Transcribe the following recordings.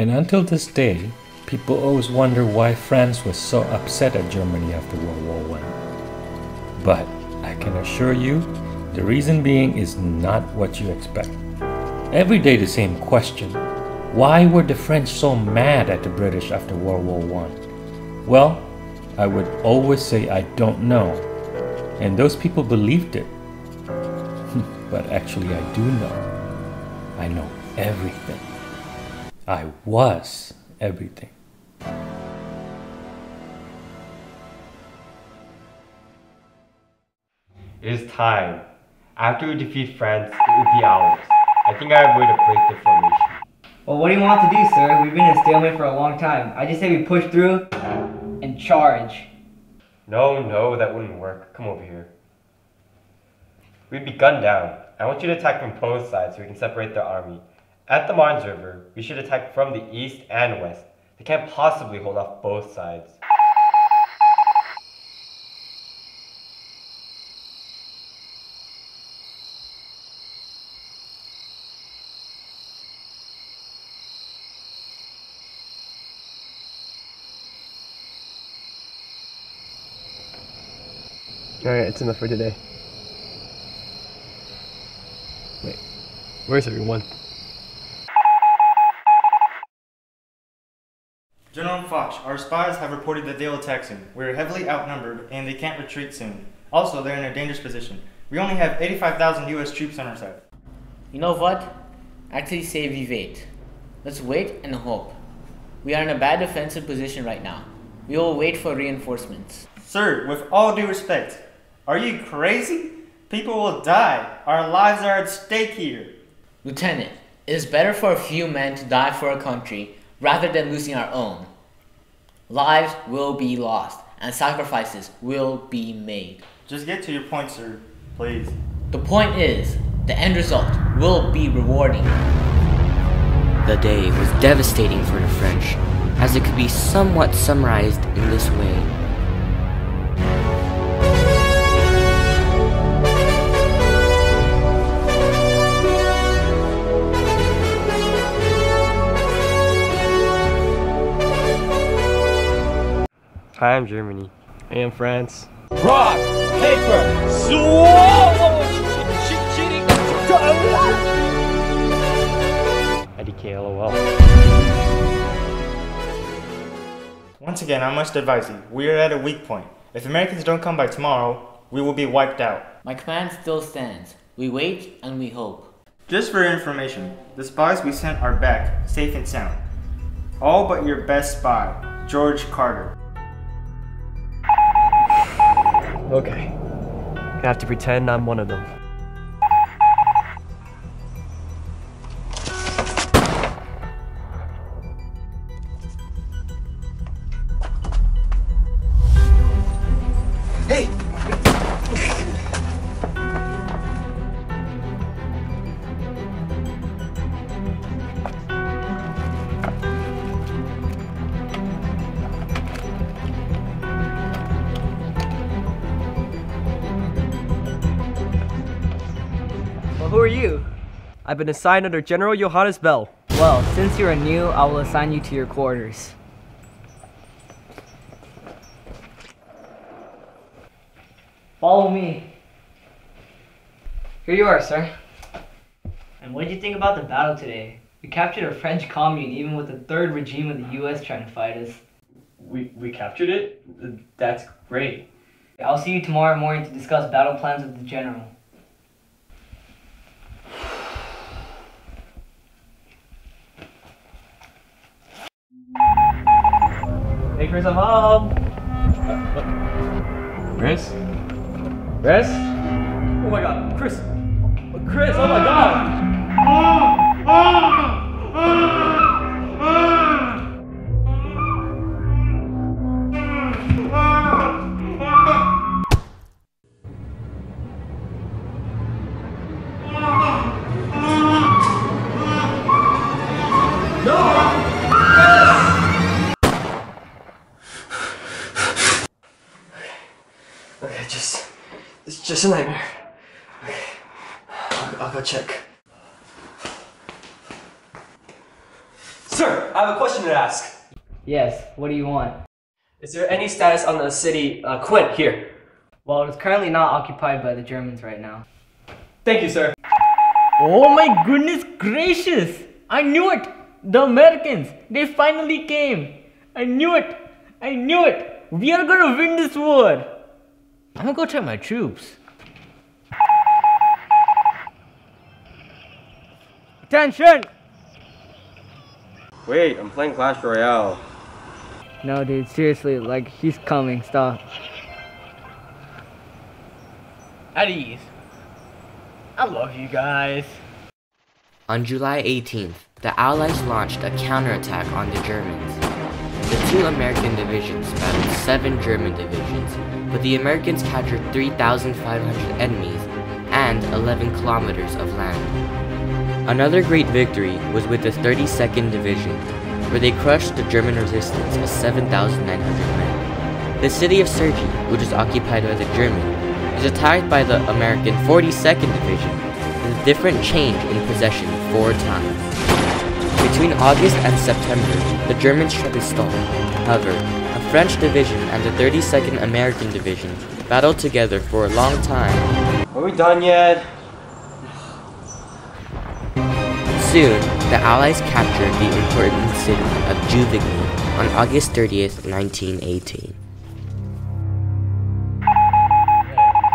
And until this day, people always wonder why France was so upset at Germany after World War I. But I can assure you, the reason being is not what you expect. Every day, the same question why were the French so mad at the British after World War I? Well, I would always say I don't know. And those people believed it. but actually, I do know. I know everything. I was everything. It is time. After we defeat France, it will be ours. I think I have a way to break the formation. Well, what do you want to do, sir? We've been in stalemate for a long time. I just say we push through and charge. No, no, that wouldn't work. Come over here. We'd be gunned down. I want you to attack from both sides so we can separate their army. At the Marne River, we should attack from the east and west. They can't possibly hold off both sides. Alright, it's enough for today. Wait, where's everyone? General Foch, our spies have reported that they'll attack soon. We're heavily outnumbered, and they can't retreat soon. Also, they're in a dangerous position. We only have 85,000 U.S. troops on our side. You know what? Actually, say we wait. Let's wait and hope. We are in a bad defensive position right now. We will wait for reinforcements. Sir, with all due respect, are you crazy? People will die. Our lives are at stake here. Lieutenant, it is better for a few men to die for a country rather than losing our own. Lives will be lost and sacrifices will be made. Just get to your point, sir. Please. The point is, the end result will be rewarding. The day was devastating for the French, as it could be somewhat summarized in this way. Hi, I'm Germany. I am France. Rock, paper, swallow, IDK LOL. Once again, I must advise you, we are at a weak point. If Americans don't come by tomorrow, we will be wiped out. My command still stands. We wait and we hope. Just for your information, the spies we sent are back, safe and sound. All but your best spy, George Carter. Okay. I have to pretend I'm one of them. I've been assigned under General Johannes Bell. Well, since you are new, I will assign you to your quarters. Follow me. Here you are, sir. And what did you think about the battle today? We captured a French commune even with the third regime of the US trying to fight us. We, we captured it? That's great. I'll see you tomorrow morning to discuss battle plans with the general. Hey Chris, I'm! Chris? Chris? Oh my god, Chris! Chris, oh my god! Okay, a nightmare. Okay, I'll, I'll go check. Sir, I have a question to ask. Yes, what do you want? Is there any status on the city uh, Quint here? Well, it's currently not occupied by the Germans right now. Thank you, sir. Oh my goodness gracious! I knew it! The Americans! They finally came! I knew it! I knew it! We are gonna win this war! I'm gonna go check my troops. Attention! Wait, I'm playing Clash Royale. No, dude, seriously, like, he's coming, stop. At ease. I love you guys. On July 18th, the Allies launched a counterattack on the Germans. The two American divisions battled seven German divisions, but the Americans captured 3,500 enemies and 11 kilometers of land. Another great victory was with the 32nd Division, where they crushed the German resistance of 7,900 men. The city of Sergy, which is occupied by the German, was attacked by the American 42nd Division, with a different change in possession four times. Between August and September, the Germans tried to stall. However, a French division and the 32nd American Division battled together for a long time. Are we done yet? Soon, the Allies captured the important city of Juvigny on August 30th, 1918.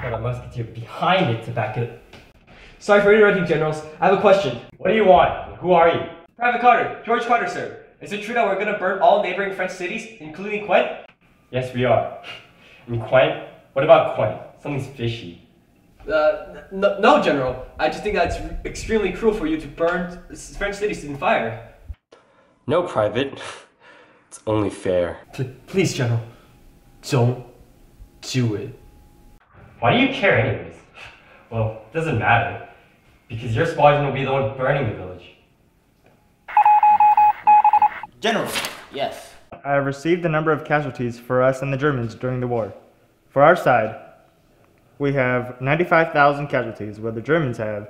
Got a musketeer behind it to back it. Sorry for interrupting, generals. I have a question. What do you want? Who are you? Private Carter, George Carter, sir. Is it true that we're gonna burn all neighboring French cities, including Quint? Yes, we are. And Quint? What about Quint? Something's fishy. Uh, no, no, General. I just think that's extremely cruel for you to burn French cities in fire. No, Private. It's only fair. P- please, General, don't do it. Why do you care anyways? Well, it doesn't matter. Because your squadron will be the one burning the village. General, Yes. I have received the number of casualties for us and the Germans during the war. For our side, we have 95,000 casualties, while the Germans have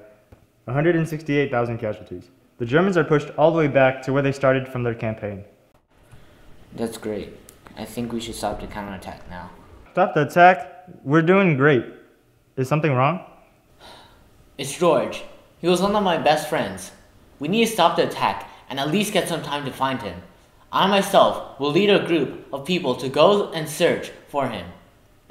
168,000 casualties. The Germans are pushed all the way back to where they started from their campaign. That's great. I think we should stop the counterattack now. Stop the attack. We're doing great. Is something wrong? It's George. He was one of my best friends. We need to stop the attack and at least get some time to find him. I myself will lead a group of people to go and search for him.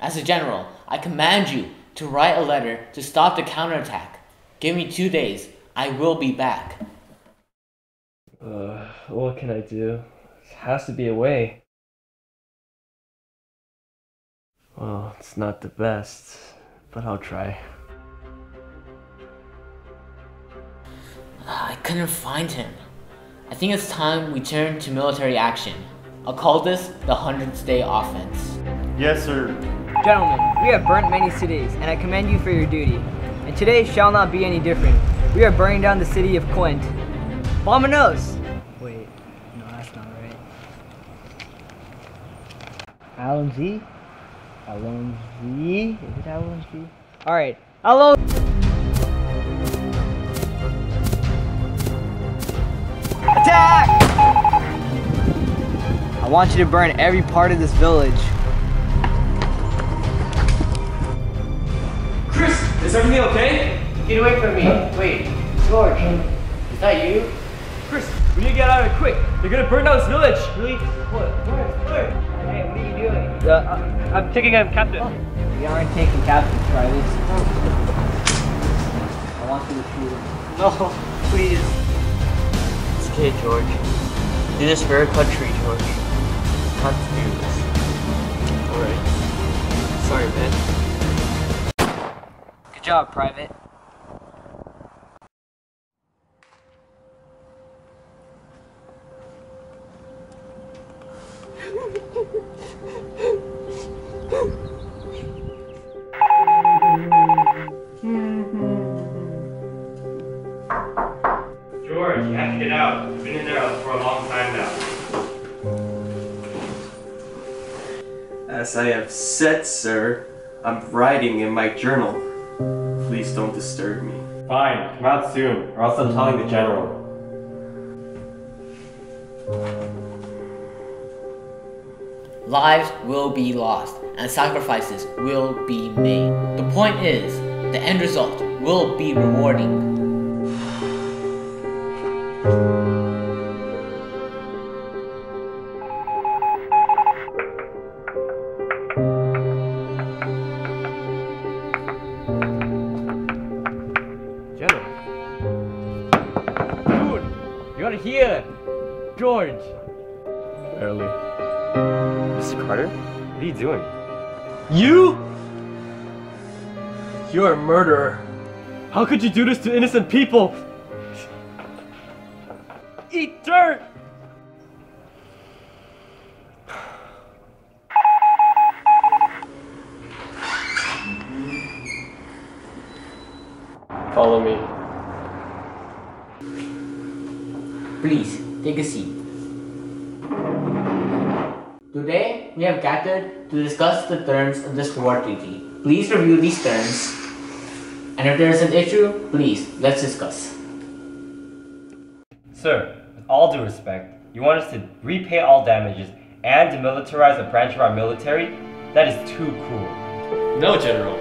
As a general, I command you to write a letter to stop the counterattack. Give me two days. I will be back. Uh, what can I do? There has to be a way. Well, it's not the best, but I'll try. I couldn't find him. I think it's time we turn to military action. I'll call this the 100th Day Offense. Yes, sir. Gentlemen, we have burnt many cities, and I commend you for your duty. And today shall not be any different. We are burning down the city of Quint. Vamonos! Wait, no, that's not right. Allons-y? Alan Z? Is it Allons-y? Alright, hello! Attack! I want you to burn every part of this village. Is everything okay? Get away from me. Wait, George, is that you? Chris, we need to get out of here quick. They're gonna burn down this village. Really? What? Where? Where? Hey, what are you doing? Uh, I'm taking him captain. We aren't taking captains, privates. I want you to shoot him. No, please. It's okay, George. Do this for our country, George. Have to do this. Alright. Sorry, man. Good job, private. George, you have to get out. You've been in there for a long time now. As I have said, sir, I'm writing in my journal. Please don't disturb me. Fine, come out soon, or else I'm telling the general. Lives will be lost and sacrifices will be made. The point is, the end result will be rewarding. Early. Mr. Carter, what are you doing? You? You're a murderer. How could you do this to innocent people? Eat dirt! Follow me. Please, take a seat. Today, we have gathered to discuss the terms of this war treaty. Please review these terms, and if there is an issue, please, let's discuss. Sir, with all due respect, you want us to repay all damages and demilitarize a branch of our military? That is too cruel. No, General.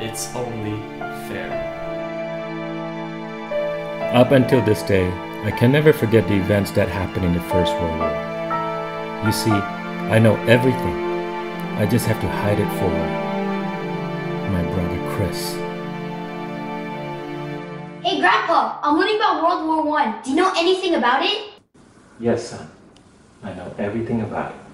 It's only fair. Up until this day, I can never forget the events that happened in the First World War. You see, I know everything. I just have to hide it for my brother Chris. Hey, Grandpa, I'm learning about World War One. Do you know anything about it? Yes, son. I know everything about it.